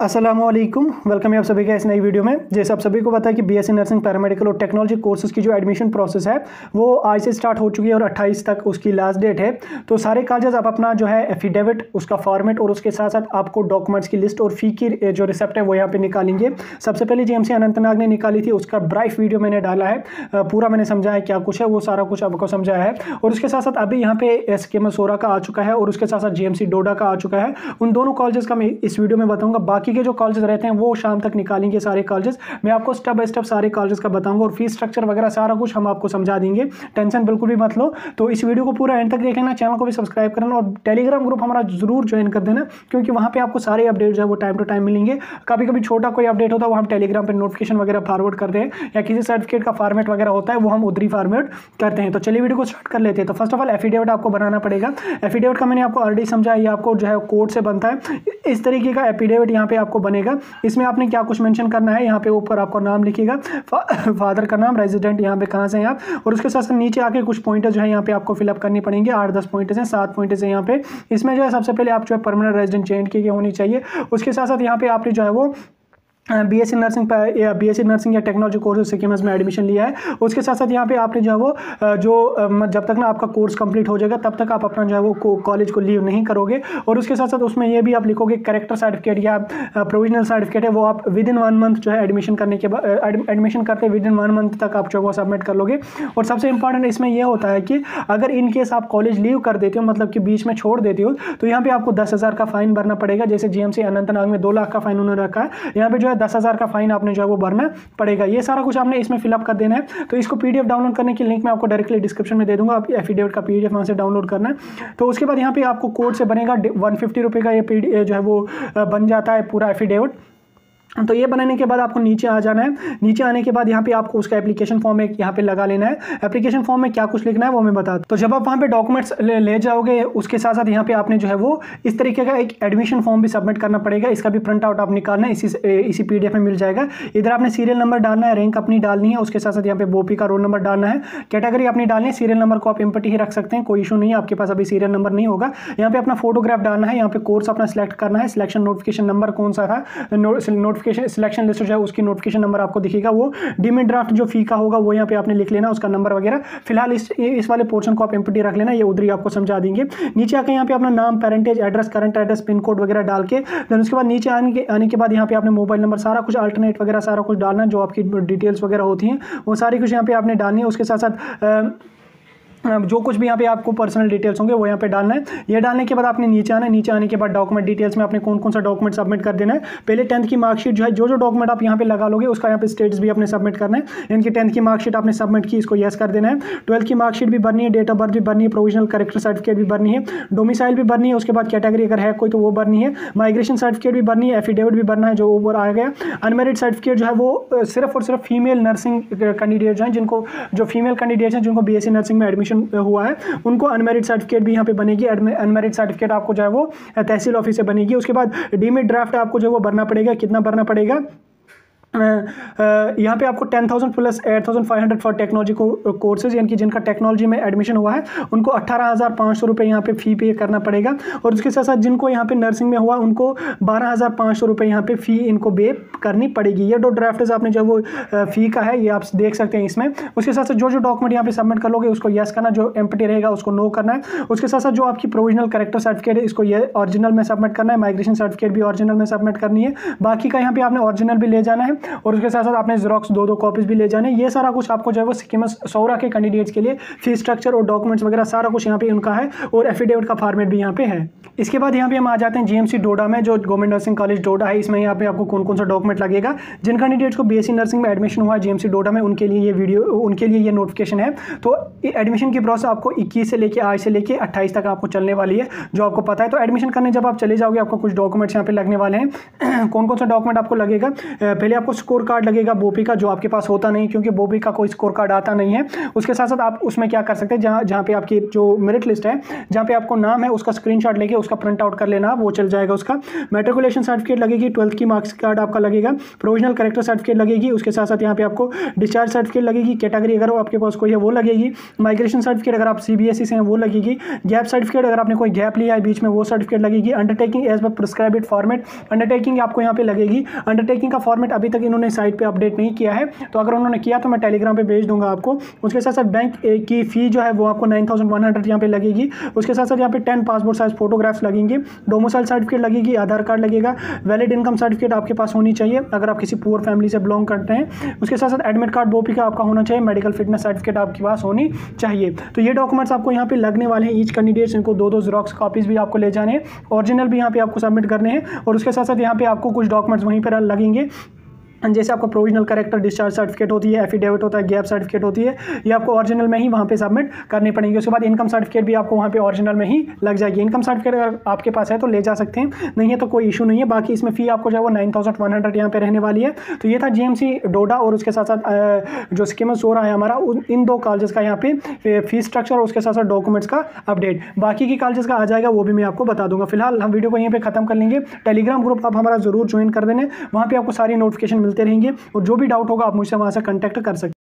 Aslam welcome है आप सभी का इस नई वीडियो में। जैसे आप सभी को पता है कि बीएससी नर्सिंग पैरामेडिकल और टेक्नोलॉजी कोर्सेज की जो एडमिशन प्रोसेस है, वो आज से स्टार्ट हो चुकी है और 28 तक उसकी लास्ट डेट है। तो सारे कॉलेजेस आप अपना जो है एफिडेविट उसका फॉर्मेट और उसके साथ साथ आपको डॉक्यूमेंट्स की लिस्ट और फ़ी की जो रिसेप्ट है वो यहाँ पर निकालेंगे। सबसे पहले जी अनंतनाग ने निकाली थी, उसका ब्राइफ वीडियो मैंने डाला है। पूरा मैंने समझा है क्या कुछ है, वो सारा कुछ आपको समझाया है। और उसके साथ साथ अभी यहाँ पे एस के मसोरा का आ चुका है और उसके साथ साथ जी डोडा का आ चुका है। उन दोनों कॉलेजेस का मैं इस वीडियो में बताऊँगा, बाकी के जो कॉलेज रहते हैं, वो शाम तक निकालेंगे सारे कॉलेजेस मैं आपको स्टेप बाय स्टेप सारे कॉलेजेस का बताऊँगा और फ़ीस स्ट्रक्चर वगैरह सारा कुछ हम आपको समझा देंगे। टेंशन बिल्कुल भी मत लो। तो इस वीडियो को पूरा एंड तक देखेना चैनल को भी सब्सक्राइब करना और टेलीग्राम ग्रुप हमारा ज़रूर ज्वाइन कर देना, क्योंकि वहाँ पर आपको सारे अपडेट जो है वो टाइम टू टाइम मिलेंगे। कभी कभी छोटा कोई अपडेट होता है, वो हम टेलीग्राम पर नोटिफिकेशन वगैरह फॉरवर्ड करते हैं, या किसी सर्टिफिकेट का फॉर्मेट वगैरह होता है, वो हम उधरी फॉर्मेट करते हैं। तो चलिए वीडियो को स्टार्ट कर लेते हैं। तो फ़र्स्ट ऑफ़ ऑल एफिडेविट आपको बनाना पड़ेगा। एफिडेविट का मैंने आपको ऑलरेडी समझा ये आपको जो है कोर्ट से बनता है। इस तरीके का एपिडेविट यहाँ पे आपको बनेगा। इसमें आपने क्या कुछ मेंशन करना है, यहाँ पे ऊपर आपका नाम लिखिएगा। फादर का नाम रेजिडेंट यहाँ पे कहाँ से हैं आप? और उसके साथ साथ नीचे आके कुछ पॉइंट जो है यहाँ पे आपको फिलअप करनी पड़ेंगे। आठ, दस पॉइंट हैं, सात पॉइंट हैं यहाँ पे। इसमें जो है सबसे पहले आप जो है परमानेंट रेजिडेंट चेंज की होनी चाहिए। उसके साथ साथ यहाँ पे आपने जो है वो बी एस नर्सिंग या बी एस नर्सिंग या टेक्नोलॉजी कोर्स सिक्किम में एडमिशन लिया है। उसके साथ साथ यहाँ पे आपने जो है वो जो जब तक ना आपका कोर्स कंप्लीट हो जाएगा, तब तक आप अपना जो है वो कॉलेज को लीव नहीं करोगे। और उसके साथ साथ उसमें ये भी आप लिखोगे करेक्टर सर्टिफिकेट या प्रोविजनल सर्टिफिकेट है, वो आप विद इन वन मंथ जो है एडमिशन करने के बाद एडमिशन करते विद इन वन मंथ तक आप जो है वो सबमिट कर लोगे। और सबसे इंपॉर्टेंट इसमें यह होता है कि अगर इन केस आप कॉलेज लीव कर देते हो मतलब कि बीच में छोड़ देते हो तो यहाँ पर आपको दस का फाइन भरना पड़ेगा। जैसे जीएमसी अनंतनाग में दो लाख का फाइन उन्होंने रखा है। यहाँ पर जो है दस हज़ार का फाइन आपने जो है वो भरना पड़ेगा। ये सारा कुछ आपने इसमें फिलअप कर देना है। तो इसको पीडीएफ डाउनलोड करने की लिंक मैं आपको डायरेक्टली डिस्क्रिप्शन में दे दूँगा। आप एफिडेविट का पीडीएफ वहाँ से डाउनलोड करना है। तो उसके बाद यहाँ पर आपको कोड से बनेगा वन फिफ्टी का ये पी जो है वो बन जाता है पूरा एफिडेविट तो ये बनाने के बाद आपको नीचे आ जाना है। नीचे आने के बाद यहाँ पे आपको उसका एप्लीकेशन फॉर्म एक यहाँ पे लगा लेना है। एप्लीकेशन फॉर्म में क्या कुछ लिखना है वो मैं बता तो जब आप वहाँ पे डॉक्यूमेंट्स ले, ले जाओगे उसके साथ साथ यहाँ पे आपने जो है वो इस तरीके का एक एडमिशन फॉर्म भी सबमिट करना पड़ेगा। इसका भी प्रिंट आउट आप निकालना है। इसी इसी पीडीएफ में मिल जाएगा। इधर आपने सीरियल नंबर डालना है रैंक अपनी डालनी है उसके साथ साथ यहाँ पे बोपी का रोल नंबर डालना है। कैटेगरी अपनी डालनी है सीरियल नंबर को आप इम्पटी ही रख सकते हैं कोई इशू नहीं है आपके पास अभी सीरियल नंबर नहीं होगा। यहाँ पे अपना फोटोग्राफ डालना है यहाँ पे कोर्स अपना सिलेक्ट करना है। सिलेक्शन नोटिफिकेशन नंबर कौन सा था? नोटिफिकेशन सिलेक्शन लिस्ट जो है, उसकी नोटिफिकेशन नंबर आपको दिखेगा। वो डिमिट ड्राफ्ट जो फ़ी का होगा, वो यहाँ पे आपने लिख लेना, उसका नंबर वगैरह। फ़िलहाल इस इस वाले पोर्शन को आप एमपीटी रख लेना, ये उधर ही आपको समझा देंगे। नीचे आकर यहाँ पे अपना नाम parentage address current address pin code वगैरह डाल के देन उसके बाद नीचे आने के आने के बाद यहाँ पे आपने मोबाइल नंबर सारा कुछ अल्टरनेट वगैरह, सारा कुछ डालना, जो आपकी डिटेल्स वगैरह होती हैं, वो सारी कुछ यहाँ पे आपने डालनी है। उसके साथ साथ जो कुछ भी यहाँ पे आपको पर्सनल डिटेल्स होंगे, वो यहाँ पे डालना है। ये डालने के बाद आपने नीचे आना है। नीचे आने के बाद डॉक्यूमेंट डिटेल्स में आपने कौन कौन सा डॉक्यूमेंट सबमिट कर देना है। पहले टेंथ की मार्कशीट जो है जो जो डॉक्यूमेंट आप यहाँ पे लगा लोगे, उसका यहाँ पे स्टेट्स भी अपने सबमिट करना है। इनकी टेंथ की मार्कशीट आपने सबमिट की, इसको येस कर देना है। ट्वेल्थ की मार्कशीट भी भरनी है डेट ऑफ़ बर्थ भी भरनी है प्रोविजनल करेक्टर सर्टिफिकेट भी भरनी है डोमिसाइल भी भरनी है, उसके बाद कैटेगरी अगर है कोई तो वो भरनी है। माइग्रेशन सर्टिफिकेट भी भरनी है एफिडेविट भी भरना है, जो ऊपर आ गया। अनमेरिड सर्टिफिकेट जो है, वो सिर्फ़ और सिर्फ़ फीमेल नर्सिंग कैंडिडेट जो है, जिनको, जो फीमेल कैंडिडेट्स हैं, जिनको बीएससी नर्सिंग में एडमिशन हुआ है। उनको अनमेरिड सर्टिफिकेट भी यहाँ पे बनेगी। अनमेरिड सर्टिफिकेट आपको जो है वो, तहसील ऑफ़िस से बनेगी। उसके बाद डीमिट ड्राफ्ट आपको जो है वो भरना पड़ेगा। कितना भरना पड़ेगा? यहाँ पे आपको ten thousand plus eight thousand five hundred for technology को कोर्सेज यानी कि जिनका टेक्नोलॉजी में एडमिशन हुआ है, उनको अट्ठारह हज़ार पाँच सौ रुपये यहाँ पे फ़ी पे करना पड़ेगा। और उसके साथ साथ जिनको यहाँ पे नर्सिंग में हुआ, उनको बारह हज़ार पाँच सौ रुपये यहाँ पे फ़ी इनको पे करनी पड़ेगी। ये दो ड्राफ्ट आपने जो वो फ़ी का है, ये आप देख सकते हैं इसमें। उसके साथ साथ जो जो डॉक्यूमेंट यहाँ पे सबमिट कर लोगे, उसको येस करना, जो एम रहेगा, उसको नो करना है। उसके साथ साथ जो आपकी प्रोविजनल करेक्टर सर्टिफिकेट है, इसको ये ऑरिजिनल में सबमिट करना है। माइग्रेशन सर्टिफिकेट भी ऑरिजिनल में सबमिट करनी है। बाकी का यहाँ पे आपने ऑरिजिनल भी ले जाना है। और उसके साथ साथ आपने जीरोक्स दो दो कॉपीज भी ले जाने। ये सारा कुछ आपको जो है वो सिक्किम सौरा के कैंडिडेट्स के लिए फ़ीस स्ट्रक्चर और डॉक्यूमेंट्स वगैरह सारा कुछ यहाँ पे उनका है और एफिडेविट का फॉर्मेट भी यहाँ पे है। इसके बाद यहाँ पे हम आ जाते हैं जीएमसी डोडा में, जो गवर्नमेंट नर्सिंग कॉलेज डोडा है, इसमें यहाँ पे आपको कौन कौन सा डॉक्यूमेंट लगेगा। जिन कैंडिडेट्स को बीएससी नर्सिंग में एडमिशन हुआ है जीएमसी डोडा में, उनके लिए ये वीडियो उनके लिए ये नोटिफिकेशन है। तो एडमिशन की प्रोसेस आपको इक्कीस से लेकर आज से लेकर अट्ठाईस तक आपको चलने वाली है, जो आपको पता है। तो एडमिशन करने जब आप चले जाओगे, आपको कुछ डॉक्यूमेंट्स यहाँ पे लगने वाले हैं। कौन कौन सा डॉक्यूमेंट आपको लगेगा? पहले आपको आपको स्कोर कार्ड लगेगा बोपी का, जो आपके पास होता नहीं, क्योंकि बोपी का कोई स्कोर कार्ड आता नहीं है। उसके साथ साथ आप उसमें क्या कर सकते हैं, जहाँ जहाँ पे आपकी जो मेरिट लिस्ट है, जहाँ पे आपको नाम है, उसका स्क्रीनशॉट लेके उसका प्रिंट आउट कर लेना, वो चल जाएगा उसका। मेट्रिकुलेशन सर्टिफिकेट लगेगी ट्वेल्थ की मार्क्स कार्ड आपका लगेगा। प्रोविजनल करेक्टर सर्टिफिकेट लगेगी, उसके साथ साथ यहाँ पे आपको डिस्चार्ज सर्टिफिकेट लगेगी। कैटेगरी अगर आपके पास कोई है, वो लगेगी। माइग्रेशन सर्टिफिकेट अगर आप सीबीएसई से हैं, वो लगेगी। गैप सर्टिफिकेट अगर आपने कोई गैप लिया है बीच में, वो सर्टिफिकेट लगेगी। Undertaking as per prescribe format undertaking आपको यहाँ पे लगेगी। अंडरटेकिंग का फॉर्मेट अभी तक इन्होंने साइट पे अपडेट नहीं किया है तो अगर उन्होंने किया तो मैं टेलीग्राम पे भेज दूँगा आपको। उसके साथ साथ बैंक की फ़ी जो है वो आपको नाइन थाउज़ेंड वन हंड्रेड यहाँ पे लगेगी। उसके साथ साथ यहाँ पे टेन पासपोर्ट साइज़ फोटोग्राफ्स लगेंगे। डोमोसाइल सर्टिफिकेट लगेगी, आधार कार्ड लगेगा वैलिड इनकम सर्टिफिकेट आपके पास होनी चाहिए, अगर आप किसी पुअर फैमिली से बिलोंग करते हैं। उसके साथ साथ एडमिट कार्ड बोपी का आपका होना चाहिए मेडिकल फिटनेस सर्टिफिकेट आपके पास होनी चाहिए। तो ये डॉक्यूमेंट्स आपको यहाँ पे लगने वाले हैं ईच कैंडिडेट्स इनको दो दो जीरोक्स कॉपीज भी आपको ले जाने हैं। ओरिजिनल भी यहाँ पे आपको सबमिट करने हैं और उसके साथ साथ यहाँ पे आपको कुछ डॉक्यूमेंट्स वहीं पर लगेंगे। जैसे आपको प्रोविजनल करेक्टर डिस्चार्ज सर्टिफिकेट होती है एफिडेविट होता है गैप सर्टिफिकेट होती है, ये आपको ओरिजिनल में ही वहाँ पे सबमिट करनी पड़ेगी। उसके बाद इनकम सर्टिफिकेट भी आपको वहाँ पे ओरिजिनल में ही लग जाएगी। इनकम सर्टिफिकेट अगर आपके पास है तो ले जा सकते हैं। नहीं है तो कोई इशू नहीं है। बाकी इसमें फ़ी आपको जो है वो नाइन थाउज़ेंड वन हंड्रेड यहाँ रहने वाली है। तो ये था जी डोडा और उसके साथ साथ जो स्कीमस हो रहा है हमारा इन दो कॉलेजेस का यहाँ पे फ़ीस स्ट्रक्चर और उसके साथ साथ डॉक्यूमेंट्स का अपडेट बाकी की कॉलेजेस का आ जाएगा, वो भी मैं आपको बता दूँगा। फ़िलहाल हम वीडियो को यहीं पर खत्म कर लेंगे। टेलीग्राम ग्रुप आप हमारा ज़रूर ज्वाइन कर देने। वहाँ पर आपको सारी नोटिफिकेशन मिलते रहेंगे और जो भी डाउट होगा आप मुझसे वहाँ से कंटेक्ट कर सकते